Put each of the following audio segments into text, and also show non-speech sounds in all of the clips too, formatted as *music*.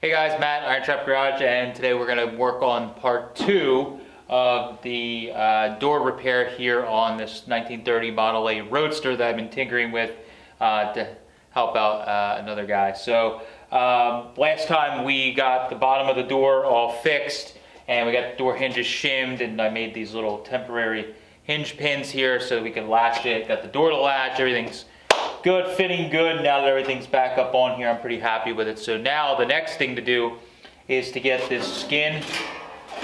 Hey guys, Matt, Iron Trap Garage, and today we're going to work on part two of the uh, door repair here on this 1930 Model A Roadster that I've been tinkering with uh, to help out uh, another guy. So um, last time we got the bottom of the door all fixed and we got the door hinges shimmed and I made these little temporary hinge pins here so we can latch it. Got the door to latch, everything's good, fitting good. Now that everything's back up on here, I'm pretty happy with it. So now the next thing to do is to get this skin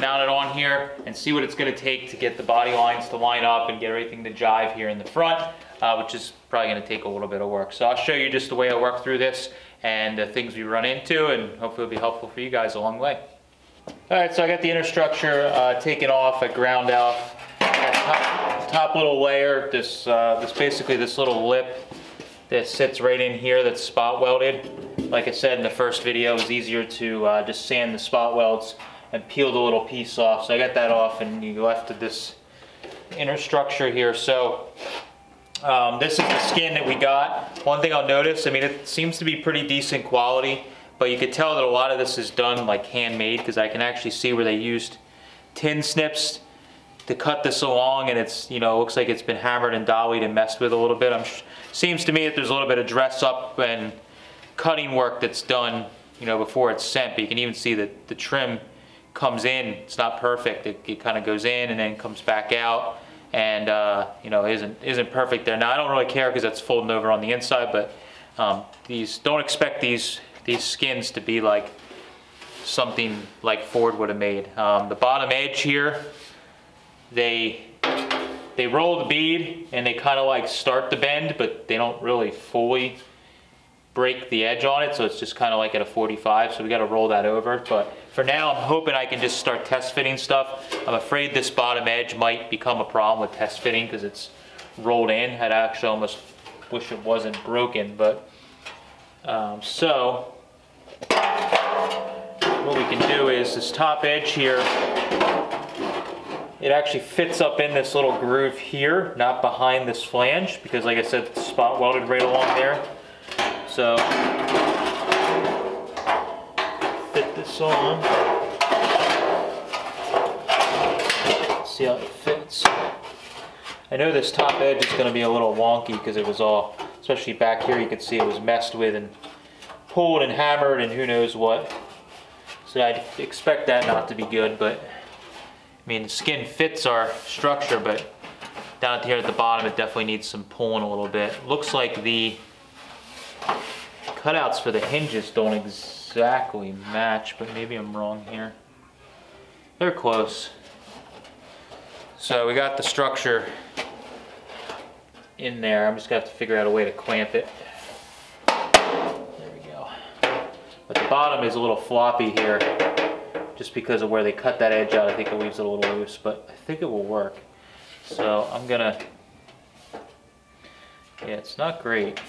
mounted on here and see what it's gonna take to get the body lines to line up and get everything to jive here in the front, uh, which is probably gonna take a little bit of work. So I'll show you just the way I work through this and the things we run into and hopefully it'll be helpful for you guys along the way. All right, so I got the inner structure uh, taken off, I ground out top, top little layer, this, uh, this basically this little lip that sits right in here that's spot welded. Like I said in the first video, it's easier to uh, just sand the spot welds and peel the little piece off. So I got that off and you left this inner structure here. So um, this is the skin that we got. One thing I'll notice, I mean, it seems to be pretty decent quality, but you can tell that a lot of this is done like handmade because I can actually see where they used tin snips to cut this along and it's, you know, looks like it's been hammered and dollied and messed with a little bit. I'm, seems to me that there's a little bit of dress up and cutting work that's done, you know, before it's sent, but you can even see that the trim comes in, it's not perfect. It, it kind of goes in and then comes back out and, uh, you know, isn't, isn't perfect there. Now, I don't really care because that's folding over on the inside, but um, these, don't expect these, these skins to be like something like Ford would have made. Um, the bottom edge here, they they roll the bead and they kind of like start the bend, but they don't really fully break the edge on it, so it's just kind of like at a 45, so we got to roll that over. But for now, I'm hoping I can just start test fitting stuff. I'm afraid this bottom edge might become a problem with test fitting because it's rolled in. I'd actually almost wish it wasn't broken, but um, so what we can do is this top edge here it actually fits up in this little groove here, not behind this flange, because like I said, it's spot welded right along there. So, fit this on. See how it fits. I know this top edge is going to be a little wonky because it was all, especially back here, you can see it was messed with and pulled and hammered and who knows what. So I'd expect that not to be good, but I mean, the skin fits our structure, but down here at the bottom, it definitely needs some pulling a little bit. Looks like the cutouts for the hinges don't exactly match, but maybe I'm wrong here. They're close. So we got the structure in there. I'm just gonna have to figure out a way to clamp it. There we go. But the bottom is a little floppy here just because of where they cut that edge out, I think it leaves it a little loose, but I think it will work. So I'm gonna, yeah, it's not great.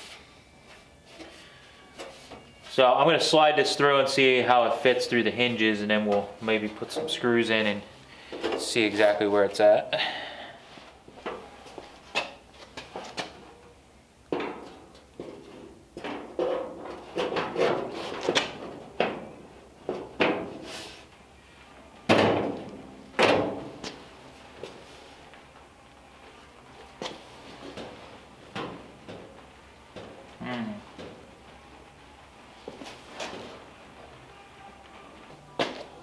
So I'm gonna slide this through and see how it fits through the hinges and then we'll maybe put some screws in and see exactly where it's at.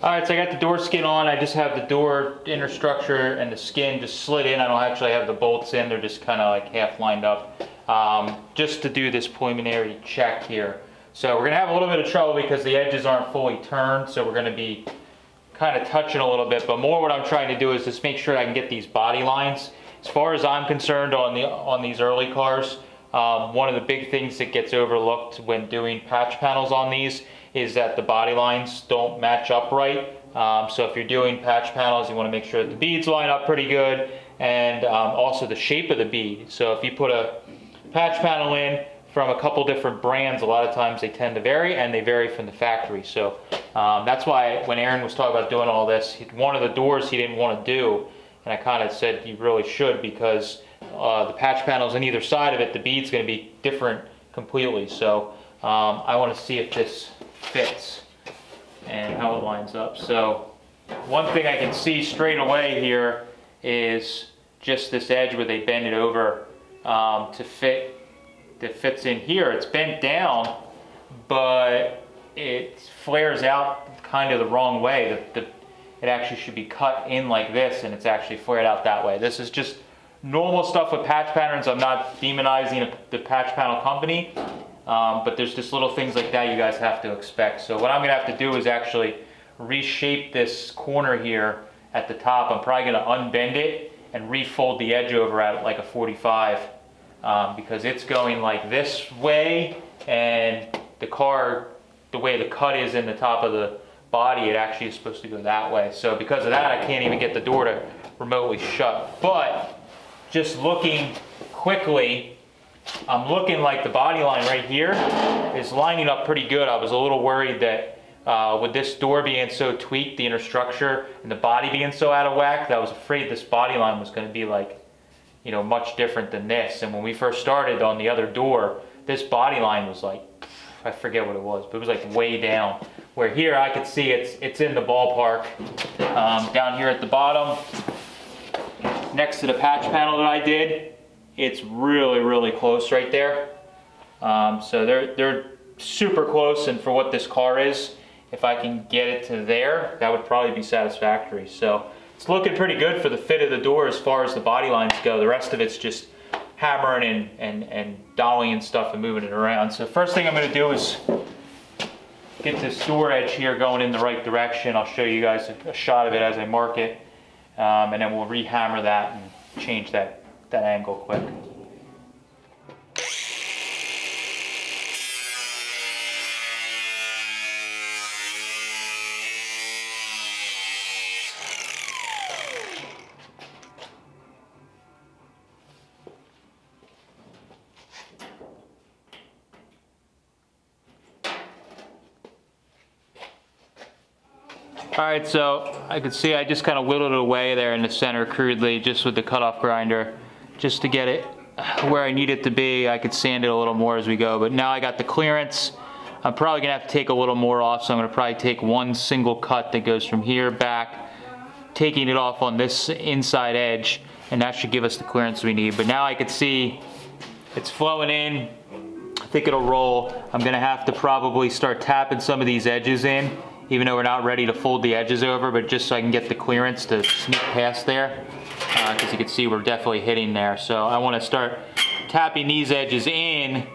All right, so I got the door skin on. I just have the door inner structure and the skin just slid in. I don't actually have the bolts in. They're just kind of like half lined up um, just to do this preliminary check here. So we're gonna have a little bit of trouble because the edges aren't fully turned. So we're gonna be kind of touching a little bit, but more what I'm trying to do is just make sure I can get these body lines. As far as I'm concerned on the on these early cars, um, one of the big things that gets overlooked when doing patch panels on these is that the body lines don't match up right. Um, so if you're doing patch panels, you want to make sure that the beads line up pretty good and um, also the shape of the bead. So if you put a patch panel in from a couple different brands, a lot of times they tend to vary and they vary from the factory. So um, that's why when Aaron was talking about doing all this, one of the doors he didn't want to do, and I kind of said you really should because uh, the patch panels on either side of it, the bead's going to be different completely. So um, I want to see if this fits. And how it lines up. So one thing I can see straight away here is just this edge where they bend it over um, to fit, that fits in here. It's bent down, but it flares out kind of the wrong way. The, the, it actually should be cut in like this and it's actually flared out that way. This is just normal stuff with patch patterns. I'm not demonizing the patch panel company, um, but there's just little things like that you guys have to expect. So what I'm gonna have to do is actually reshape this corner here at the top. I'm probably gonna unbend it and refold the edge over at like a 45 um, because it's going like this way and the car, the way the cut is in the top of the body, it actually is supposed to go that way. So because of that, I can't even get the door to remotely shut. But just looking quickly, I'm looking like the body line right here is lining up pretty good. I was a little worried that uh, with this door being so tweaked, the inner structure and the body being so out of whack, that I was afraid this body line was going to be like, you know, much different than this. And when we first started on the other door, this body line was like, I forget what it was, but it was like way down. Where here I could see it's it's in the ballpark. Um, down here at the bottom, next to the patch panel that I did, it's really, really close right there. Um, so they're, they're super close and for what this car is, if I can get it to there, that would probably be satisfactory. So it's looking pretty good for the fit of the door as far as the body lines go. The rest of it's just hammering and, and, and dollying and stuff and moving it around. So first thing I'm gonna do is get this door edge here going in the right direction. I'll show you guys a, a shot of it as I mark it. Um, and then we'll rehammer that and change that, that angle quick. Right, so I could see I just kind of whittled it away there in the center crudely just with the cutoff grinder just to get it where I need it to be. I could sand it a little more as we go, but now I got the clearance. I'm probably gonna have to take a little more off, so I'm gonna probably take one single cut that goes from here back, taking it off on this inside edge, and that should give us the clearance we need. But now I could see it's flowing in. I think it'll roll. I'm gonna have to probably start tapping some of these edges in even though we're not ready to fold the edges over, but just so I can get the clearance to sneak past there. Because uh, you can see we're definitely hitting there. So I want to start tapping these edges in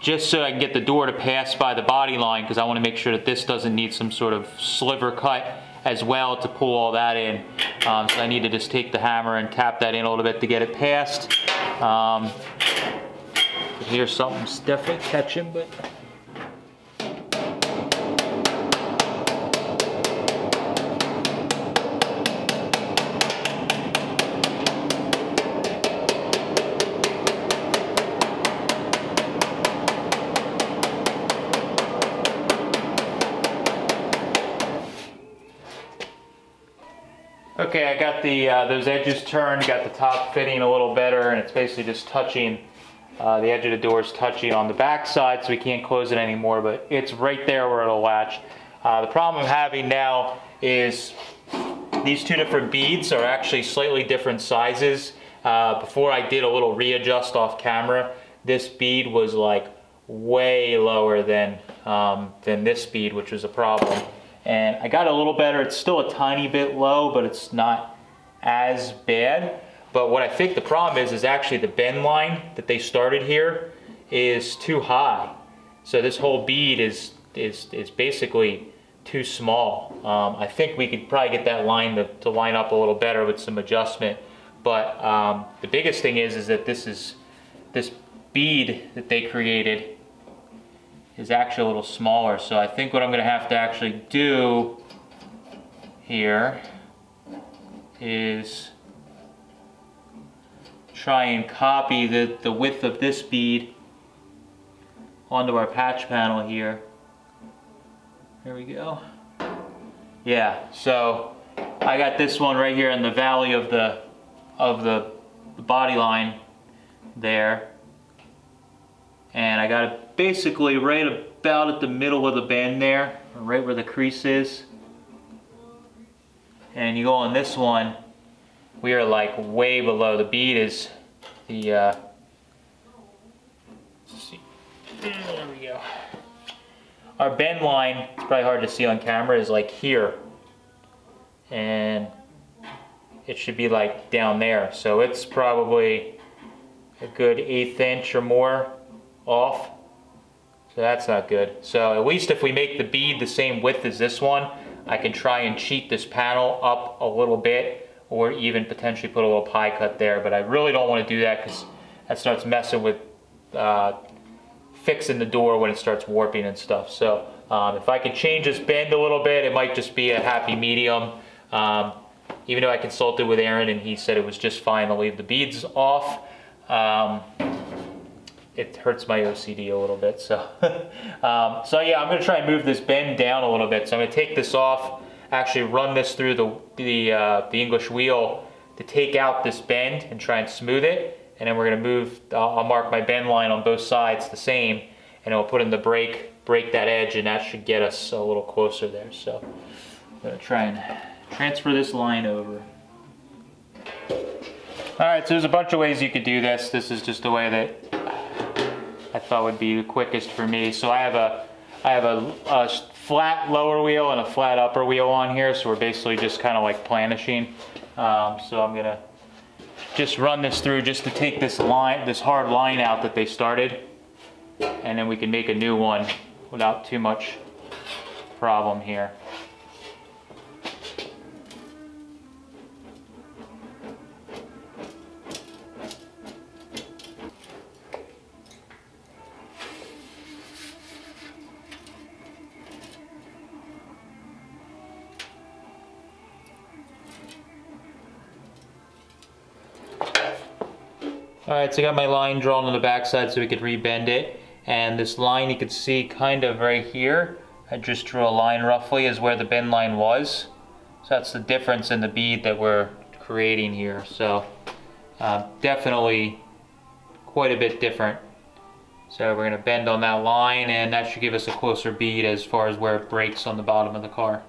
just so I can get the door to pass by the body line because I want to make sure that this doesn't need some sort of sliver cut as well to pull all that in. Um, so I need to just take the hammer and tap that in a little bit to get it past. Um, here's something's definitely catching, but the uh, those edges turned, got the top fitting a little better, and it's basically just touching, uh, the edge of the door is touching on the back side, so we can't close it anymore, but it's right there where it'll latch. Uh, the problem I'm having now is these two different beads are actually slightly different sizes. Uh, before I did a little readjust off camera, this bead was like way lower than, um, than this bead, which was a problem and I got a little better. It's still a tiny bit low, but it's not as bad. But what I think the problem is, is actually the bend line that they started here is too high. So this whole bead is, is, is basically too small. Um, I think we could probably get that line to, to line up a little better with some adjustment. But um, the biggest thing is, is that this is, this bead that they created is actually a little smaller. So I think what I'm gonna have to actually do here is try and copy the, the width of this bead onto our patch panel here. There we go. Yeah, so I got this one right here in the valley of the of the, the body line there. And I got it basically right about at the middle of the bend there, right where the crease is. And you go on this one, we are like way below. The bead is the, uh, see, there we go. Our bend line, it's probably hard to see on camera, is like here. And it should be like down there. So it's probably a good eighth inch or more off. So that's not good. So at least if we make the bead the same width as this one, I can try and cheat this panel up a little bit or even potentially put a little pie cut there. But I really don't want to do that because that starts messing with uh, fixing the door when it starts warping and stuff. So um, if I could change this bend a little bit, it might just be a happy medium. Um, even though I consulted with Aaron and he said it was just fine to leave the beads off. Um, it hurts my OCD a little bit. So, *laughs* um, so yeah, I'm gonna try and move this bend down a little bit. So I'm gonna take this off, actually run this through the, the, uh, the English wheel to take out this bend and try and smooth it. And then we're gonna move, I'll, I'll mark my bend line on both sides the same and I'll put in the brake, break that edge and that should get us a little closer there. So I'm gonna try and transfer this line over. All right, so there's a bunch of ways you could do this. This is just the way that I thought would be the quickest for me. So I have a, I have a, a flat lower wheel and a flat upper wheel on here. So we're basically just kind of like planishing. Um, so I'm gonna just run this through just to take this line, this hard line out that they started. And then we can make a new one without too much problem here. All right, so I got my line drawn on the backside so we could rebend it. And this line you can see kind of right here. I just drew a line roughly is where the bend line was. So that's the difference in the bead that we're creating here. So uh, definitely quite a bit different. So we're gonna bend on that line and that should give us a closer bead as far as where it breaks on the bottom of the car.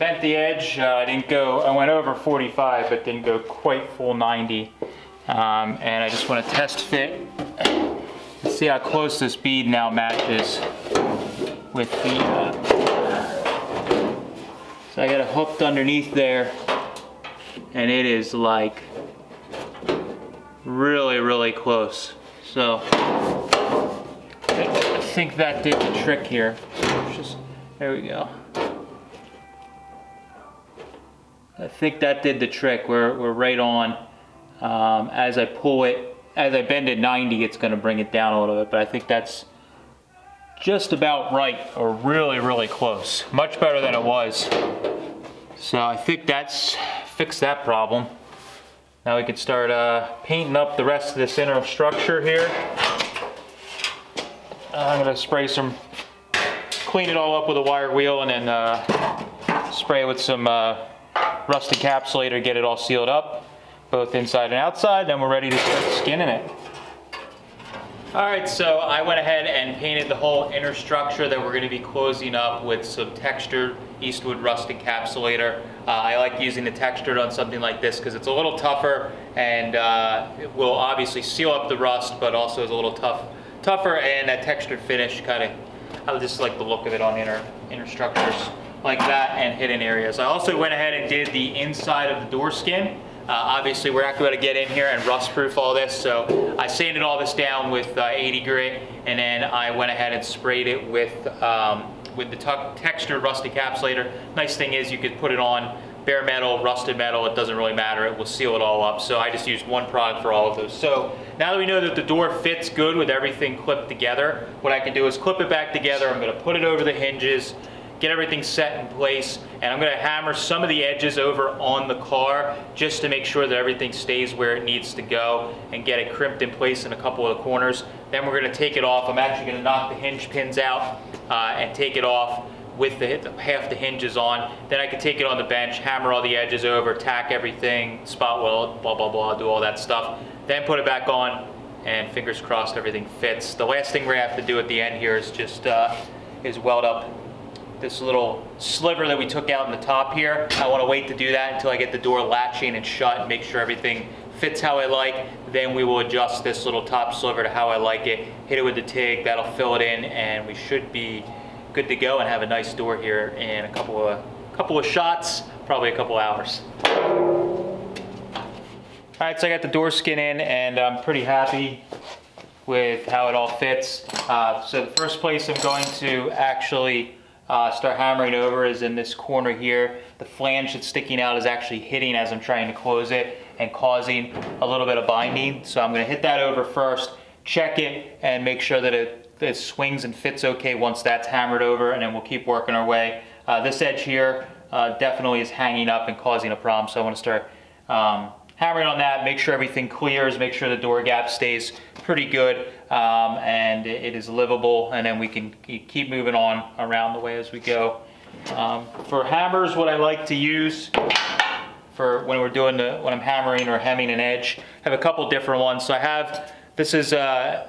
Bent the edge. Uh, I didn't go, I went over 45, but didn't go quite full 90. Um, and I just want to test fit. Let's see how close this bead now matches with the, uh, so I got it hooked underneath there and it is like really, really close. So I think that did the trick here. Just, there we go. I think that did the trick. We're, we're right on. Um, as I pull it, as I bend it 90, it's going to bring it down a little bit, but I think that's just about right, or really, really close. Much better than it was. So I think that's fixed that problem. Now we can start uh, painting up the rest of this inner structure here. I'm going to spray some, clean it all up with a wire wheel and then uh, spray it with some uh, rust encapsulator, get it all sealed up, both inside and outside, then we're ready to start skinning it. All right, so I went ahead and painted the whole inner structure that we're gonna be closing up with some textured Eastwood rust encapsulator. Uh, I like using the textured on something like this because it's a little tougher and uh, it will obviously seal up the rust, but also is a little tough, tougher and that textured finish kind of, I just like the look of it on inner, inner structures like that and hidden areas. I also went ahead and did the inside of the door skin. Uh, obviously, we're not going to get in here and rust proof all this, so I sanded all this down with uh, 80 grit, and then I went ahead and sprayed it with um, with the textured rust encapsulator. Nice thing is you could put it on bare metal, rusted metal, it doesn't really matter, it will seal it all up. So I just used one product for all of those. So now that we know that the door fits good with everything clipped together, what I can do is clip it back together, I'm gonna put it over the hinges, get everything set in place, and I'm gonna hammer some of the edges over on the car just to make sure that everything stays where it needs to go and get it crimped in place in a couple of the corners. Then we're gonna take it off. I'm actually gonna knock the hinge pins out uh, and take it off with the, half the hinges on. Then I can take it on the bench, hammer all the edges over, tack everything, spot weld, blah, blah, blah, do all that stuff. Then put it back on and fingers crossed everything fits. The last thing we have to do at the end here is just uh, is weld up this little sliver that we took out in the top here. I want to wait to do that until I get the door latching and shut and make sure everything fits how I like. Then we will adjust this little top sliver to how I like it, hit it with the TIG, that'll fill it in, and we should be good to go and have a nice door here in a couple of couple of shots, probably a couple hours. All right, so I got the door skin in and I'm pretty happy with how it all fits. Uh, so the first place I'm going to actually uh, start hammering over is in this corner here. The flange that's sticking out is actually hitting as I'm trying to close it and causing a little bit of binding. So I'm gonna hit that over first, check it, and make sure that it it swings and fits okay once that's hammered over and then we'll keep working our way. Uh, this edge here uh, definitely is hanging up and causing a problem so I want to start um, hammering on that, make sure everything clears, make sure the door gap stays pretty good um, and it is livable and then we can keep moving on around the way as we go. Um, for hammers, what I like to use for when we're doing the, when I'm hammering or hemming an edge, I have a couple different ones. So I have, this is uh,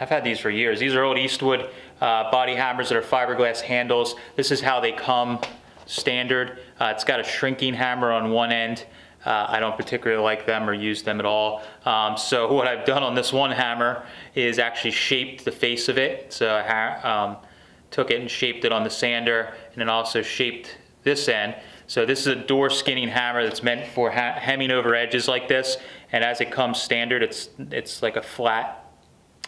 I've had these for years. These are old Eastwood uh, body hammers that are fiberglass handles. This is how they come standard. Uh, it's got a shrinking hammer on one end. Uh, I don't particularly like them or use them at all. Um, so *laughs* what I've done on this one hammer is actually shaped the face of it. So I um, took it and shaped it on the sander and then also shaped this end. So this is a door skinning hammer that's meant for hemming over edges like this. And as it comes standard, it's, it's like a flat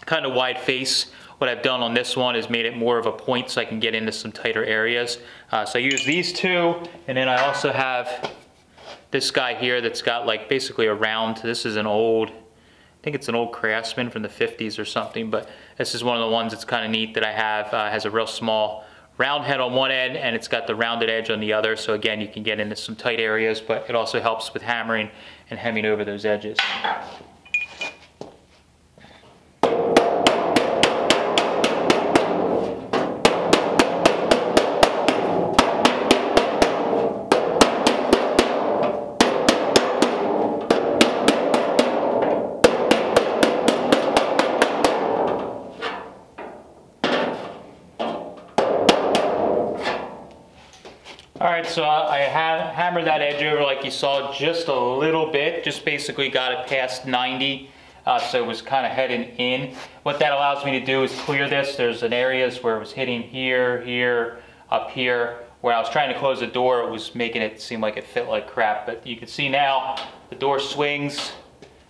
kind of wide face. What I've done on this one is made it more of a point so I can get into some tighter areas. Uh, so I use these two, and then I also have this guy here that's got like basically a round, this is an old, I think it's an old Craftsman from the 50s or something, but this is one of the ones that's kind of neat that I have. Uh, has a real small round head on one end and it's got the rounded edge on the other. So again, you can get into some tight areas, but it also helps with hammering and hemming over those edges. Ha hammered that edge over like you saw just a little bit, just basically got it past 90. Uh, so it was kind of heading in. What that allows me to do is clear this. There's an areas where it was hitting here, here, up here. Where I was trying to close the door, it was making it seem like it fit like crap. But you can see now, the door swings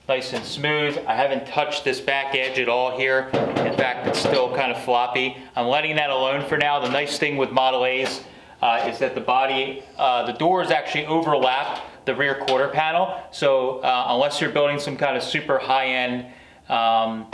nice and smooth. I haven't touched this back edge at all here. In fact, it's still kind of floppy. I'm letting that alone for now. The nice thing with Model A's uh, is that the body, uh, the doors actually overlap the rear quarter panel. So uh, unless you're building some kind of super high-end um,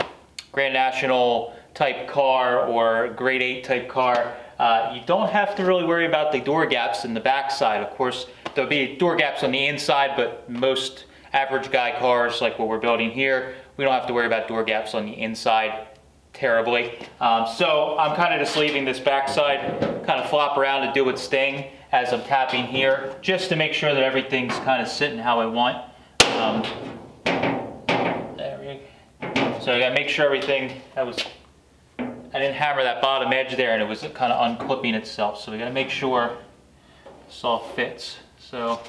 Grand National type car or grade 8 type car, uh, you don't have to really worry about the door gaps in the backside. Of course, there'll be door gaps on the inside, but most average guy cars like what we're building here, we don't have to worry about door gaps on the inside terribly. Um, so I'm kind of just leaving this backside kind of flop around to do its thing as I'm tapping here, just to make sure that everything's kind of sitting how I want. Um, there we go. So I gotta make sure everything, that was, I didn't hammer that bottom edge there and it was kind of unclipping itself. So we gotta make sure this all fits. So,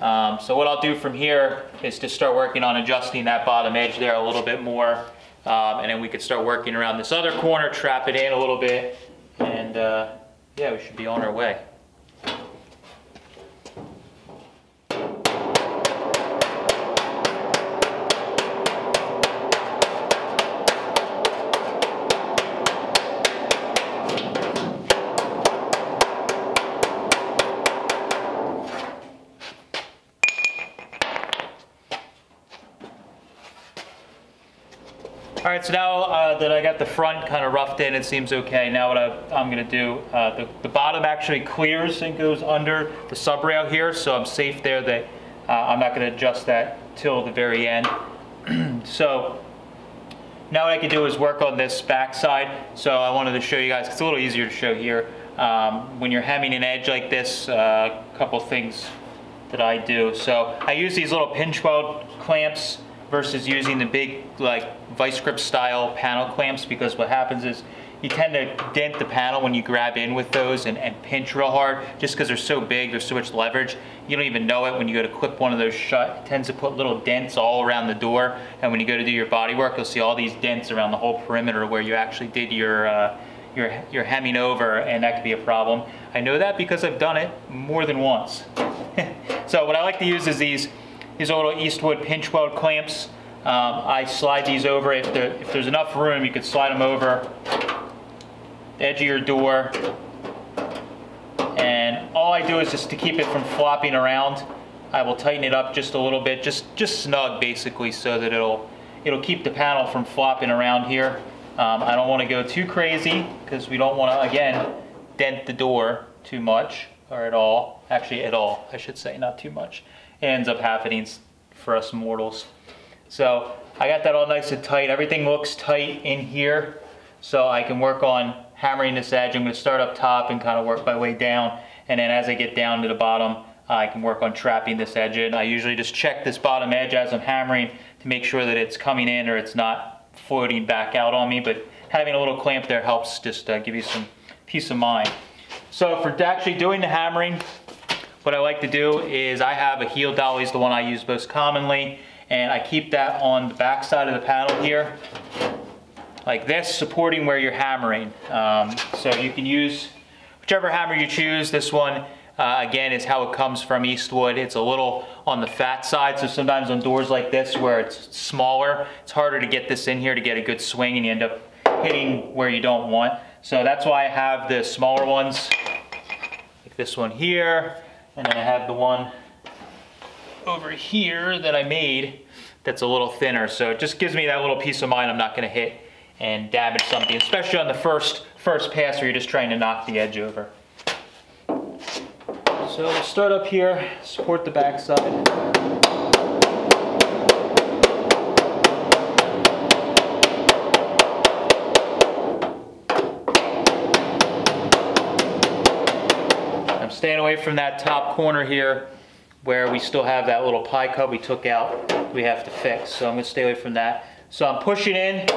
um, so what I'll do from here is to start working on adjusting that bottom edge there a little bit more um, and then we could start working around this other corner, trap it in a little bit, and uh, yeah, we should be on our way. Uh, that I got the front kind of roughed in, it seems okay. Now what I, I'm gonna do, uh, the, the bottom actually clears and goes under the sub rail here, so I'm safe there that uh, I'm not gonna adjust that till the very end. *clears throat* so now what I can do is work on this back side. So I wanted to show you guys, it's a little easier to show here. Um, when you're hemming an edge like this, uh, a couple things that I do. So I use these little pinch weld clamps versus using the big like vice grip style panel clamps because what happens is you tend to dent the panel when you grab in with those and, and pinch real hard just because they're so big, there's so much leverage. You don't even know it when you go to clip one of those shut. It tends to put little dents all around the door and when you go to do your body work, you'll see all these dents around the whole perimeter where you actually did your, uh, your, your hemming over and that could be a problem. I know that because I've done it more than once. *laughs* so what I like to use is these, these little Eastwood pinch weld clamps. Um, I slide these over. If, there, if there's enough room, you could slide them over the edge of your door. And all I do is just to keep it from flopping around, I will tighten it up just a little bit, just, just snug basically so that it'll, it'll keep the panel from flopping around here. Um, I don't want to go too crazy because we don't want to, again, dent the door too much or at all. Actually, at all, I should say, not too much. Ends up happening for us mortals. So I got that all nice and tight. Everything looks tight in here. So I can work on hammering this edge. I'm going to start up top and kind of work my way down. And then as I get down to the bottom, I can work on trapping this edge in. I usually just check this bottom edge as I'm hammering to make sure that it's coming in or it's not floating back out on me. But having a little clamp there helps just uh, give you some peace of mind. So for actually doing the hammering, what I like to do is I have a heel dolly is the one I use most commonly and I keep that on the back side of the panel here like this, supporting where you're hammering. Um, so you can use whichever hammer you choose. This one, uh, again, is how it comes from Eastwood. It's a little on the fat side, so sometimes on doors like this where it's smaller, it's harder to get this in here to get a good swing and you end up hitting where you don't want. So that's why I have the smaller ones, like this one here, and then I have the one over here that I made that's a little thinner. So it just gives me that little peace of mind I'm not gonna hit and damage something, especially on the first, first pass where you're just trying to knock the edge over. So we'll start up here, support the backside. Staying away from that top corner here where we still have that little pie cut we took out we have to fix. So I'm gonna stay away from that. So I'm pushing in, and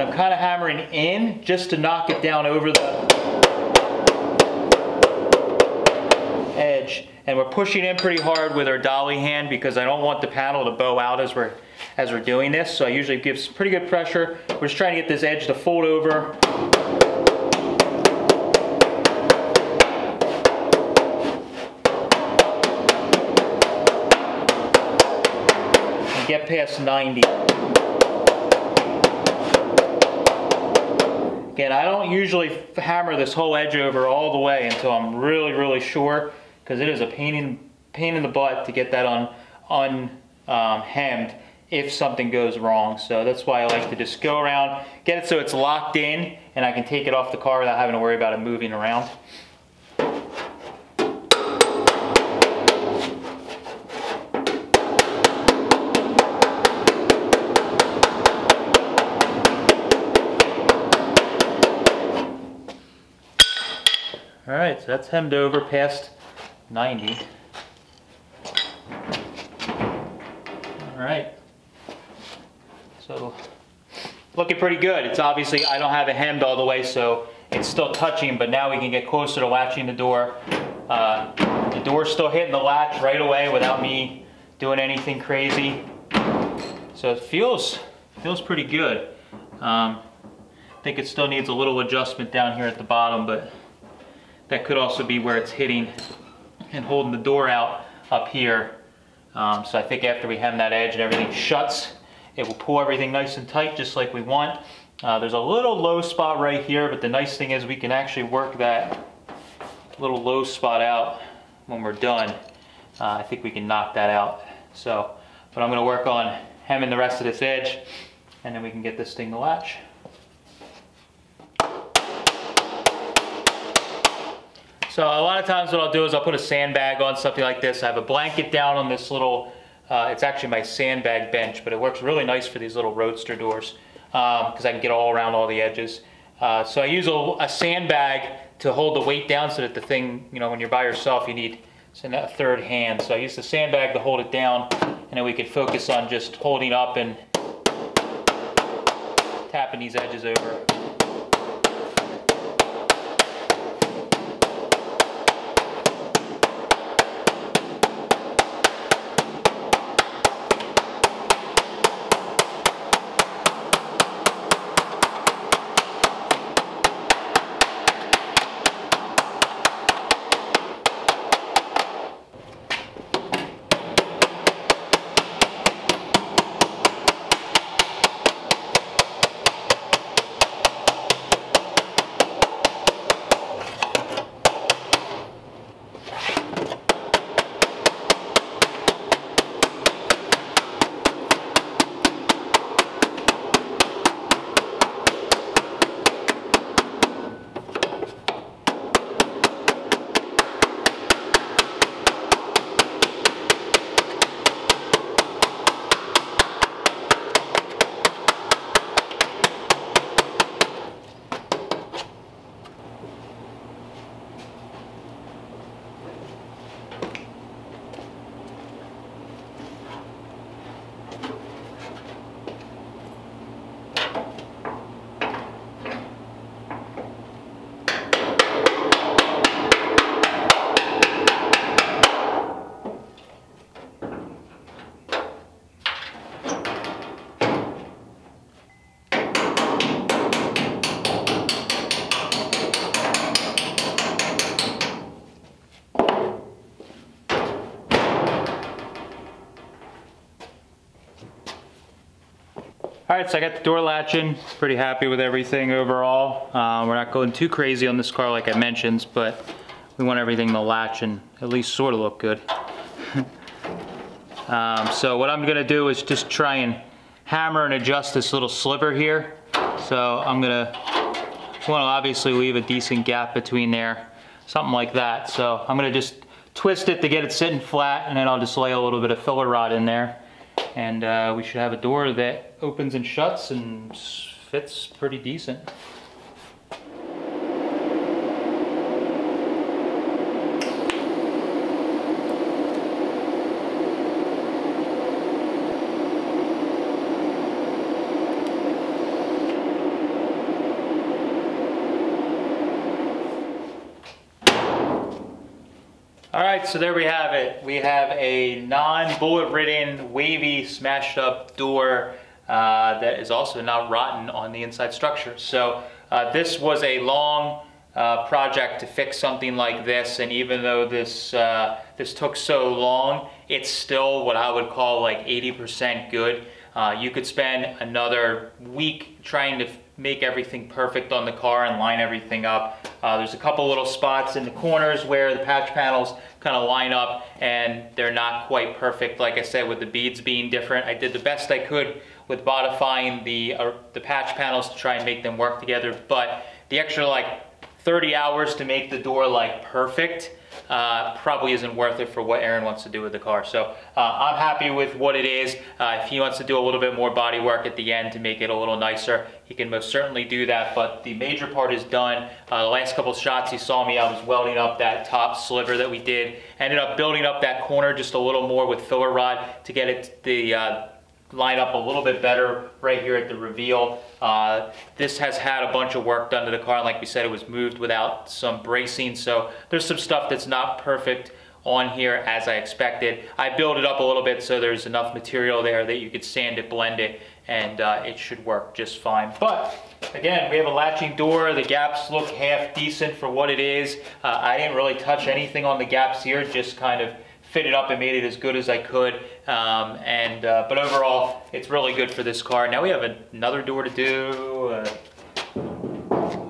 I'm kind of hammering in just to knock it down over the edge. And we're pushing in pretty hard with our dolly hand because I don't want the panel to bow out as we're, as we're doing this. So I usually give pretty good pressure. We're just trying to get this edge to fold over. Past 90. Again, I don't usually hammer this whole edge over all the way until I'm really, really sure, because it is a pain in, pain in the butt to get that on unhemmed um, if something goes wrong. So that's why I like to just go around, get it so it's locked in, and I can take it off the car without having to worry about it moving around. So that's hemmed over past 90. All right. So looking pretty good. It's obviously, I don't have it hemmed all the way, so it's still touching, but now we can get closer to latching the door. Uh, the door's still hitting the latch right away without me doing anything crazy. So it feels, feels pretty good. Um, I think it still needs a little adjustment down here at the bottom, but that could also be where it's hitting and holding the door out up here. Um, so I think after we hem that edge and everything shuts, it will pull everything nice and tight just like we want. Uh, there's a little low spot right here, but the nice thing is we can actually work that little low spot out when we're done. Uh, I think we can knock that out. So what I'm gonna work on hemming the rest of this edge, and then we can get this thing to latch. So a lot of times what I'll do is I'll put a sandbag on something like this. I have a blanket down on this little, uh, it's actually my sandbag bench, but it works really nice for these little roadster doors because um, I can get all around all the edges. Uh, so I use a, a, sandbag to hold the weight down so that the thing, you know, when you're by yourself, you need a third hand. So I use the sandbag to hold it down and then we can focus on just holding up and tapping these edges over. All right, so I got the door latching. Pretty happy with everything overall. Uh, we're not going too crazy on this car like I mentioned, but we want everything to latch and at least sort of look good. *laughs* um, so what I'm gonna do is just try and hammer and adjust this little sliver here. So I'm gonna want to obviously leave a decent gap between there, something like that. So I'm gonna just twist it to get it sitting flat and then I'll just lay a little bit of filler rod in there and uh, we should have a door that opens and shuts and fits pretty decent. All right, so there we have it. We have a non-bullet ridden, wavy, smashed up door uh, that is also not rotten on the inside structure. So uh, this was a long uh, project to fix something like this, and even though this, uh, this took so long, it's still what I would call like 80% good. Uh, you could spend another week trying to make everything perfect on the car and line everything up. Uh, there's a couple little spots in the corners where the patch panels kind of line up and they're not quite perfect. Like I said, with the beads being different, I did the best I could with modifying the, uh, the patch panels to try and make them work together. But the extra like 30 hours to make the door like perfect uh, probably isn't worth it for what Aaron wants to do with the car. So uh, I'm happy with what it is. Uh, if he wants to do a little bit more body work at the end to make it a little nicer, he can most certainly do that. But the major part is done. Uh, the last couple shots he saw me, I was welding up that top sliver that we did. Ended up building up that corner just a little more with filler rod to get it the uh, line up a little bit better right here at the reveal. Uh, this has had a bunch of work done to the car. Like we said, it was moved without some bracing. So there's some stuff that's not perfect on here as I expected. I built it up a little bit so there's enough material there that you could sand it, blend it, and uh, it should work just fine. But again, we have a latching door. The gaps look half decent for what it is. Uh, I didn't really touch anything on the gaps here, just kind of fit it up and made it as good as I could. Um, and uh, But overall, it's really good for this car. Now we have another door to do. Uh,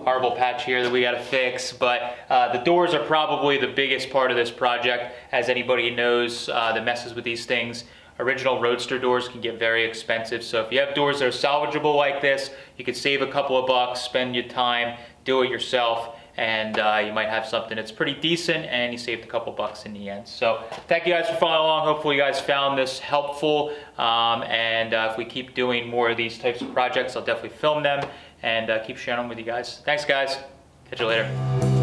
horrible patch here that we got to fix but uh, the doors are probably the biggest part of this project as anybody knows uh, that messes with these things original Roadster doors can get very expensive. So if you have doors that are salvageable like this, you could save a couple of bucks, spend your time, do it yourself, and uh, you might have something that's pretty decent and you saved a couple bucks in the end. So thank you guys for following along. Hopefully you guys found this helpful. Um, and uh, if we keep doing more of these types of projects, I'll definitely film them and uh, keep sharing them with you guys. Thanks guys. Catch you later.